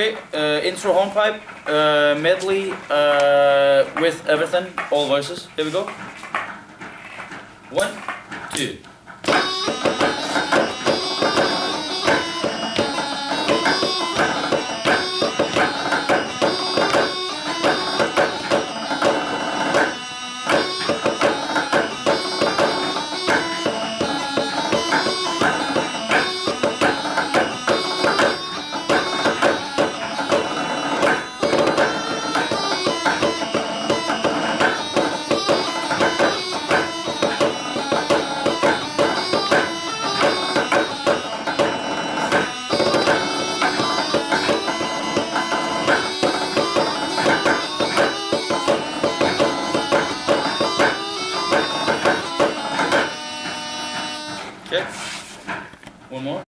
Okay, uh, intro hornpipe, uh, medley uh, with everything, all voices. Here we go. One, two. Check. One more.